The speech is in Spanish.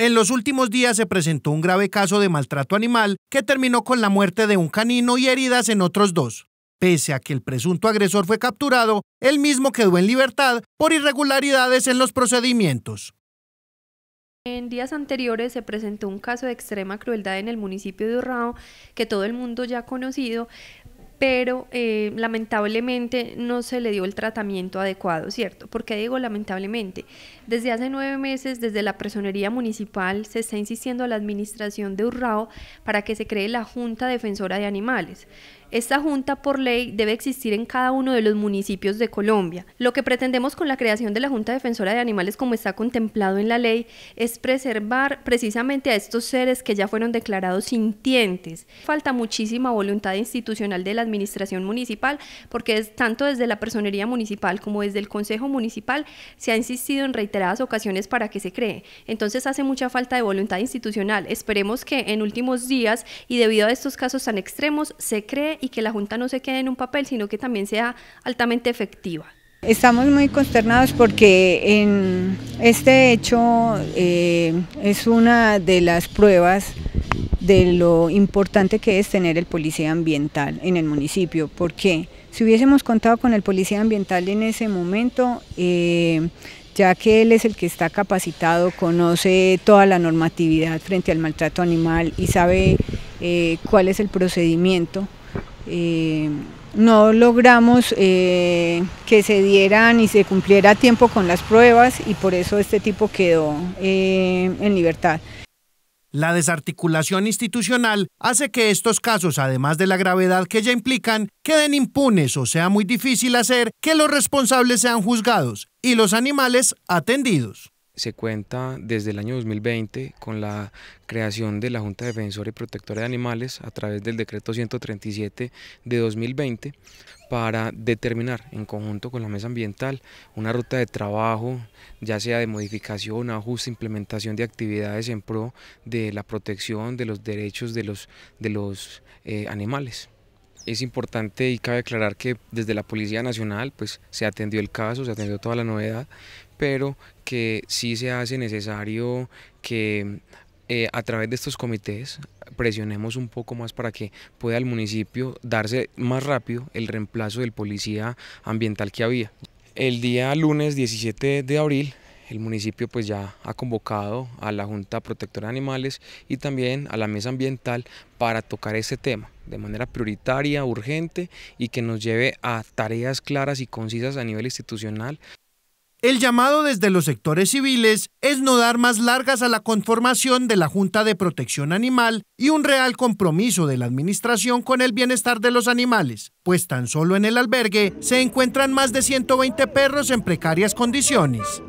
En los últimos días se presentó un grave caso de maltrato animal que terminó con la muerte de un canino y heridas en otros dos. Pese a que el presunto agresor fue capturado, él mismo quedó en libertad por irregularidades en los procedimientos. En días anteriores se presentó un caso de extrema crueldad en el municipio de Urrao que todo el mundo ya ha conocido, pero eh, lamentablemente no se le dio el tratamiento adecuado, ¿cierto? ¿Por qué digo lamentablemente? Desde hace nueve meses, desde la personería municipal, se está insistiendo a la administración de Urrao para que se cree la Junta Defensora de Animales. Esta junta por ley debe existir en cada uno de los municipios de Colombia. Lo que pretendemos con la creación de la Junta Defensora de Animales como está contemplado en la ley es preservar precisamente a estos seres que ya fueron declarados sintientes. Falta muchísima voluntad institucional de la administración municipal porque es tanto desde la personería municipal como desde el Consejo Municipal se ha insistido en reiteradas ocasiones para que se cree. Entonces hace mucha falta de voluntad institucional. Esperemos que en últimos días y debido a estos casos tan extremos se cree y que la Junta no se quede en un papel, sino que también sea altamente efectiva. Estamos muy consternados porque en este hecho eh, es una de las pruebas de lo importante que es tener el policía ambiental en el municipio, porque si hubiésemos contado con el policía ambiental en ese momento, eh, ya que él es el que está capacitado, conoce toda la normatividad frente al maltrato animal y sabe eh, cuál es el procedimiento, eh, no logramos que se dieran y se cumpliera a tiempo con las pruebas y por eso este tipo quedó en libertad. La desarticulación institucional hace que estos casos, además de la gravedad que ya implican, queden impunes o sea muy difícil hacer que los responsables sean juzgados y los animales atendidos se cuenta desde el año 2020 con la creación de la Junta Defensora y Protectora de Animales a través del decreto 137 de 2020 para determinar en conjunto con la mesa ambiental una ruta de trabajo, ya sea de modificación, ajuste, implementación de actividades en pro de la protección de los derechos de los, de los eh, animales. Es importante y cabe aclarar que desde la Policía Nacional pues, se atendió el caso, se atendió toda la novedad, pero que sí se hace necesario que eh, a través de estos comités presionemos un poco más para que pueda el municipio darse más rápido el reemplazo del policía ambiental que había. El día lunes 17 de abril el municipio pues ya ha convocado a la Junta Protectora de Animales y también a la Mesa Ambiental para tocar este tema de manera prioritaria, urgente y que nos lleve a tareas claras y concisas a nivel institucional. El llamado desde los sectores civiles es no dar más largas a la conformación de la Junta de Protección Animal y un real compromiso de la Administración con el bienestar de los animales, pues tan solo en el albergue se encuentran más de 120 perros en precarias condiciones.